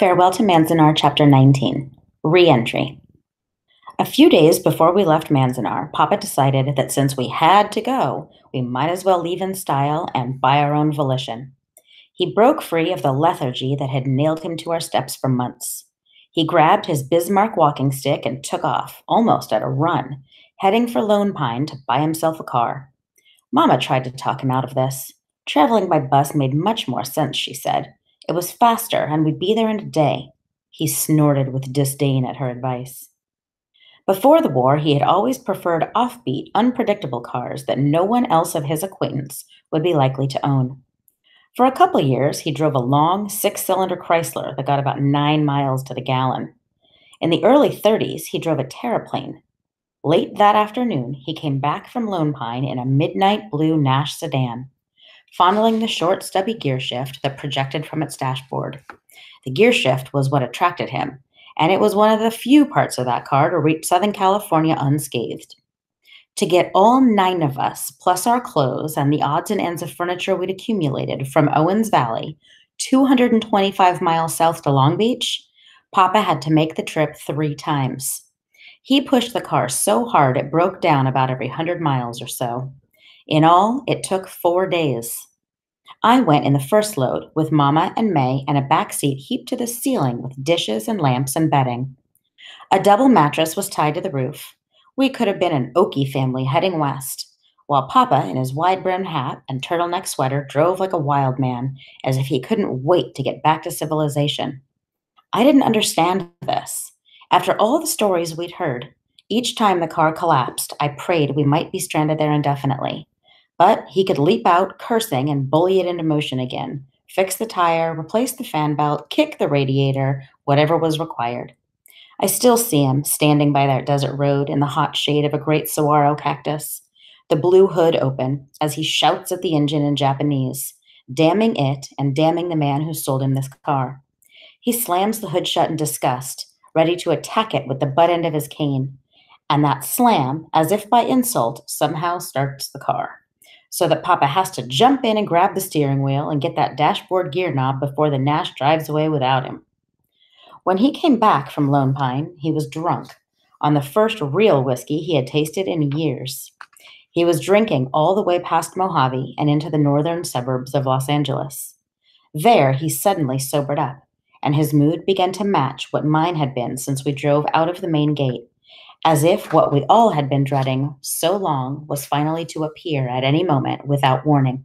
Farewell to Manzanar, Chapter 19 Reentry. A few days before we left Manzanar, Papa decided that since we had to go, we might as well leave in style and by our own volition. He broke free of the lethargy that had nailed him to our steps for months. He grabbed his Bismarck walking stick and took off, almost at a run, heading for Lone Pine to buy himself a car. Mama tried to talk him out of this. Traveling by bus made much more sense, she said. It was faster, and we'd be there in a day. He snorted with disdain at her advice. Before the war, he had always preferred offbeat, unpredictable cars that no one else of his acquaintance would be likely to own. For a couple years, he drove a long six cylinder Chrysler that got about nine miles to the gallon. In the early 30s, he drove a Terraplane. Late that afternoon, he came back from Lone Pine in a midnight blue Nash sedan fondling the short, stubby gear shift that projected from its dashboard. The gear shift was what attracted him, and it was one of the few parts of that car to reach Southern California unscathed. To get all nine of us, plus our clothes and the odds and ends of furniture we'd accumulated from Owens Valley, 225 miles south to Long Beach, Papa had to make the trip three times. He pushed the car so hard it broke down about every 100 miles or so. In all, it took four days. I went in the first load with Mama and May and a back seat heaped to the ceiling with dishes and lamps and bedding. A double mattress was tied to the roof. We could have been an Okie family heading west, while Papa, in his wide brimmed hat and turtleneck sweater, drove like a wild man, as if he couldn't wait to get back to civilization. I didn't understand this. After all the stories we'd heard, each time the car collapsed, I prayed we might be stranded there indefinitely. But he could leap out, cursing, and bully it into motion again, fix the tire, replace the fan belt, kick the radiator, whatever was required. I still see him standing by that desert road in the hot shade of a great saguaro cactus, the blue hood open, as he shouts at the engine in Japanese, damning it and damning the man who sold him this car. He slams the hood shut in disgust, ready to attack it with the butt end of his cane. And that slam, as if by insult, somehow starts the car so that Papa has to jump in and grab the steering wheel and get that dashboard gear knob before the Nash drives away without him. When he came back from Lone Pine, he was drunk on the first real whiskey he had tasted in years. He was drinking all the way past Mojave and into the northern suburbs of Los Angeles. There, he suddenly sobered up, and his mood began to match what mine had been since we drove out of the main gate as if what we all had been dreading so long was finally to appear at any moment without warning.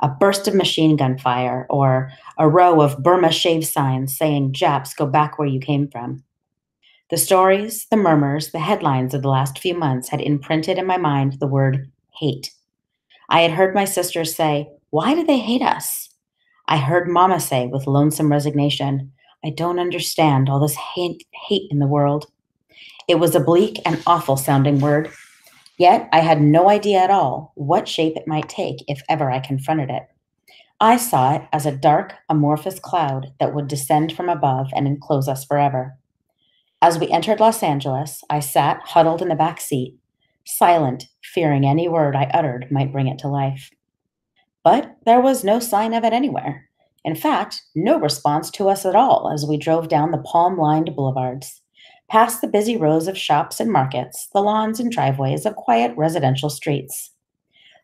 A burst of machine gun fire, or a row of Burma shave signs saying, Japs, go back where you came from. The stories, the murmurs, the headlines of the last few months had imprinted in my mind the word hate. I had heard my sisters say, Why do they hate us? I heard Mama say with lonesome resignation, I don't understand all this hate, hate in the world. It was a bleak and awful sounding word. Yet I had no idea at all what shape it might take if ever I confronted it. I saw it as a dark, amorphous cloud that would descend from above and enclose us forever. As we entered Los Angeles, I sat huddled in the back seat, silent, fearing any word I uttered might bring it to life. But there was no sign of it anywhere. In fact, no response to us at all as we drove down the palm lined boulevards past the busy rows of shops and markets, the lawns and driveways of quiet residential streets.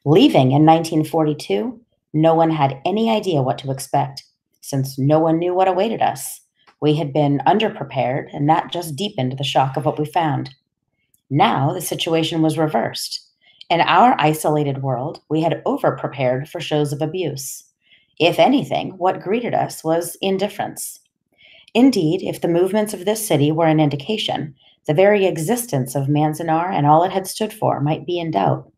Leaving in 1942, no one had any idea what to expect, since no one knew what awaited us. We had been underprepared, and that just deepened the shock of what we found. Now the situation was reversed. In our isolated world, we had overprepared for shows of abuse. If anything, what greeted us was indifference. Indeed, if the movements of this city were an indication, the very existence of Manzanar and all it had stood for might be in doubt.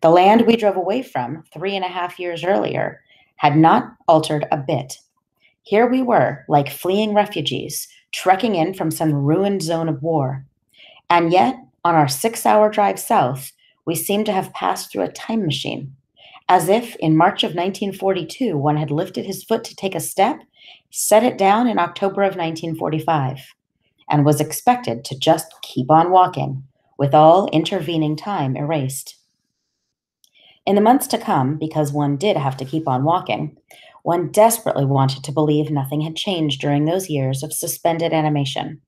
The land we drove away from three and a half years earlier had not altered a bit. Here we were, like fleeing refugees, trekking in from some ruined zone of war. And yet, on our six hour drive south, we seemed to have passed through a time machine, as if in March of 1942 one had lifted his foot to take a step set it down in October of 1945, and was expected to just keep on walking, with all intervening time erased. In the months to come, because one did have to keep on walking, One desperately wanted to believe nothing had changed during those years of suspended animation.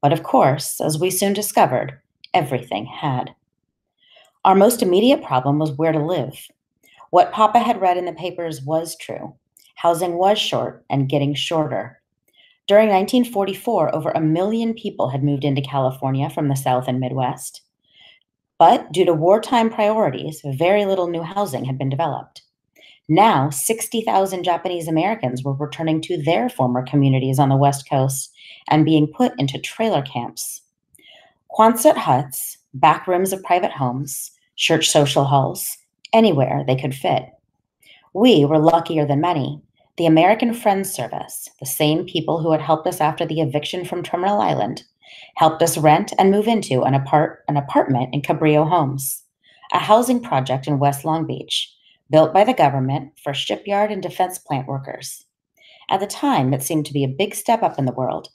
But of course, as we soon discovered, everything had. Our most immediate problem was where to live. What Papa had read in the papers was true. Housing was short and getting shorter. During 1944, over a million people had moved into California from the South and Midwest. But due to wartime priorities, very little new housing had been developed. Now, 60,000 Japanese Americans were returning to their former communities on the West Coast and being put into trailer camps. Quonset huts, back rooms of private homes, church social halls, anywhere they could fit. We were luckier than many. The American Friends Service, the same people who had helped us after the eviction from Terminal Island, helped us rent and move into an, apart- an apartment in Cabrillo Homes, a housing project in West Long Beach, built by the government for shipyard and defense plant workers. At the time, it seemed to be a big step up in the world.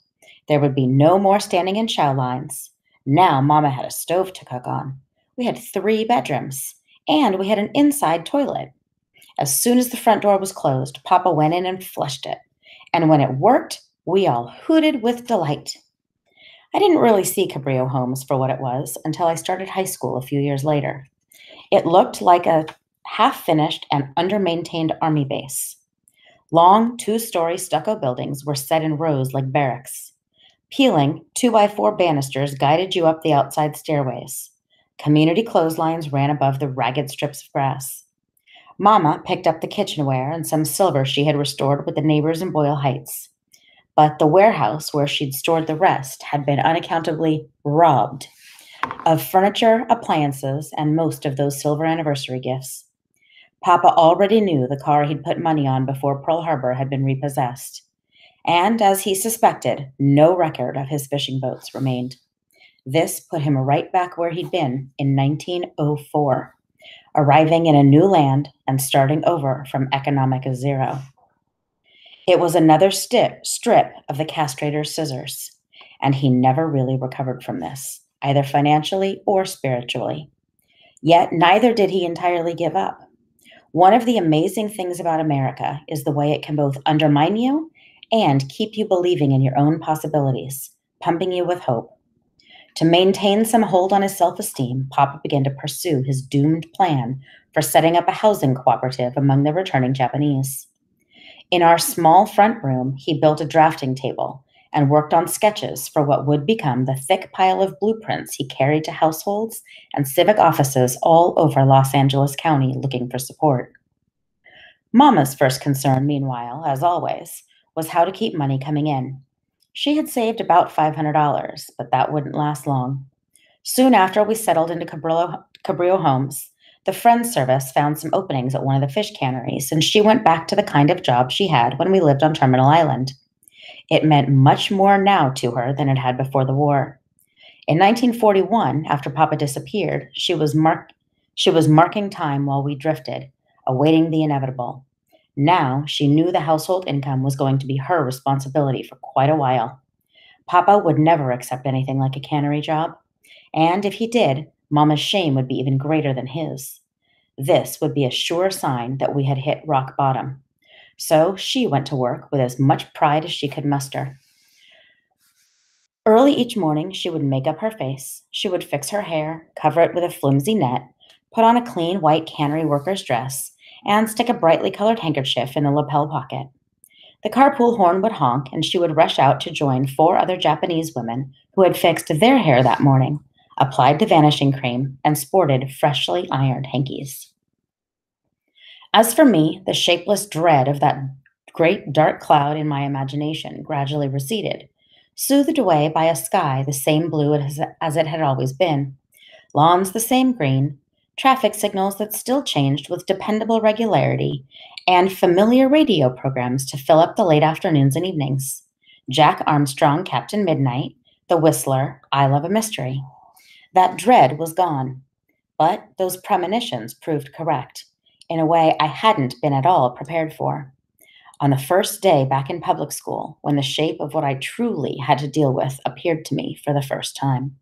There would be no more standing in chow lines. Now, Mama had a stove to cook on. We had three bedrooms, and we had an inside toilet. As soon as the front door was closed, Papa went in and flushed it. And when it worked, we all hooted with delight. I didn't really see Cabrillo Homes for what it was until I started high school a few years later. It looked like a half finished and under maintained army base. Long two story stucco buildings were set in rows like barracks. Peeling two by four banisters guided you up the outside stairways. Community clotheslines ran above the ragged strips of grass. Mama picked up the kitchenware and some silver she had restored with the neighbors in Boyle Heights. But the warehouse where she'd stored the rest had been unaccountably robbed of furniture, appliances, and most of those silver anniversary gifts. Papa already knew the car he'd put money on before Pearl Harbor had been repossessed. And as he suspected, no record of his fishing boats remained. This put him right back where he'd been in 1904, arriving in a new land and starting over from economic zero. It was another stip, strip of the castrator's scissors, and he never really recovered from this, either financially or spiritually. Yet neither did he entirely give up. One of the amazing things about America is the way it can both undermine you and keep you believing in your own possibilities, pumping you with hope. To maintain some hold on his self esteem, Papa began to pursue his doomed plan for setting up a housing cooperative among the returning Japanese. In our small front room, he built a drafting table and worked on sketches for what would become the thick pile of blueprints he carried to households and civic offices all over Los Angeles County looking for support. Mama's first concern, meanwhile, as always, was how to keep money coming in. She had saved about $500, but that wouldn't last long. Soon after we settled into Cabrillo, Cabrillo Homes, the Friends Service found some openings at one of the fish canneries, and she went back to the kind of job she had when we lived on Terminal Island. It meant much more now to her than it had before the war. In 1941, after Papa disappeared, she was, mark- she was marking time while we drifted, awaiting the inevitable. Now she knew the household income was going to be her responsibility for quite a while. Papa would never accept anything like a cannery job, and if he did, Mama's shame would be even greater than his. This would be a sure sign that we had hit rock bottom. So she went to work with as much pride as she could muster. Early each morning, she would make up her face. She would fix her hair, cover it with a flimsy net, put on a clean white cannery worker's dress, and stick a brightly colored handkerchief in the lapel pocket. The carpool horn would honk, and she would rush out to join four other Japanese women who had fixed their hair that morning, applied the vanishing cream, and sported freshly ironed hankies. As for me, the shapeless dread of that great dark cloud in my imagination gradually receded, soothed away by a sky the same blue as, it had always been, lawns the same green, traffic signals that still changed with dependable regularity, and familiar radio programs to fill up the late afternoons and evenings. Jack Armstrong, Captain Midnight, The Whistler, I Love a Mystery. That dread was gone, but those premonitions proved correct in a way I hadn't been at all prepared for. On the first day back in public school, when the shape of what I truly had to deal with appeared to me for the first time.